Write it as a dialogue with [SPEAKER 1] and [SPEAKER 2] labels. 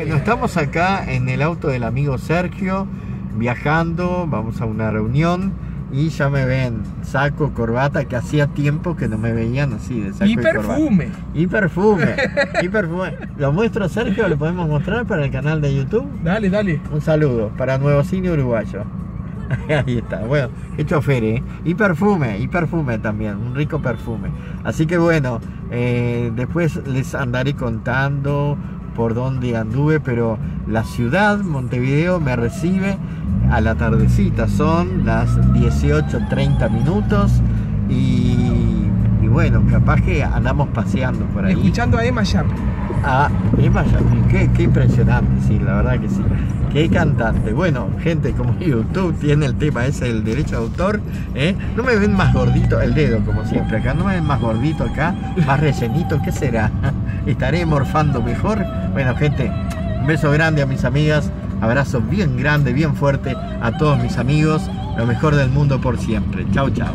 [SPEAKER 1] Bueno, estamos acá en el auto del amigo Sergio, viajando, vamos a una reunión y ya me ven saco, corbata, que hacía tiempo que no me veían así de saco
[SPEAKER 2] Y
[SPEAKER 1] y,
[SPEAKER 2] perfume.
[SPEAKER 1] corbata. Y perfume. y perfume. ¿Lo muestro Sergio? ¿Lo podemos mostrar para el canal de YouTube?
[SPEAKER 2] Dale, dale.
[SPEAKER 1] Un saludo para Nuevo Cine Uruguayo. Ahí está, bueno, qué chofer, ¿eh? Y perfume, y perfume también, un rico perfume. Así que bueno, eh, después les andaré contando por dónde anduve, pero la ciudad, Montevideo, me recibe a la tardecita, son las 18.30 minutos y, y bueno, capaz que andamos paseando por ahí.
[SPEAKER 2] Escuchando a Emma Sharp.
[SPEAKER 1] Ah, Emma qué, qué impresionante, sí, la verdad que sí. Qué cantante. Bueno, gente, como YouTube tiene el tema ese del derecho de autor, ¿eh? no me ven más gordito, el dedo como siempre acá, no me ven más gordito acá, más rellenito, ¿qué será? ¿Estaré morfando mejor? Bueno, gente, un beso grande a mis amigas, abrazo bien grande, bien fuerte a todos mis amigos, lo mejor del mundo por siempre. Chau, chau.